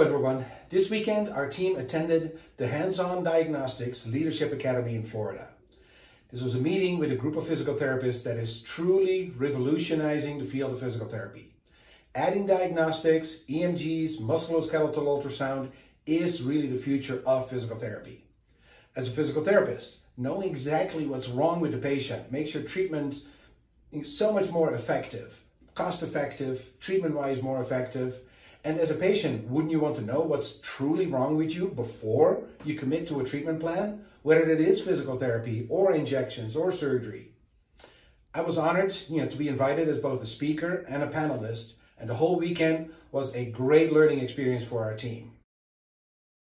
Hello everyone. This weekend our team attended the Hands-On Diagnostics Leadership Academy in Florida. This was a meeting with a group of physical therapists that is truly revolutionizing the field of physical therapy. Adding diagnostics, EMGs, musculoskeletal ultrasound is really the future of physical therapy. As a physical therapist, knowing exactly what's wrong with the patient makes your treatment so much more effective, cost effective, treatment wise more effective, and as a patient, wouldn't you want to know what's truly wrong with you before you commit to a treatment plan, whether it is physical therapy or injections or surgery? I was honored you know, to be invited as both a speaker and a panelist, and the whole weekend was a great learning experience for our team.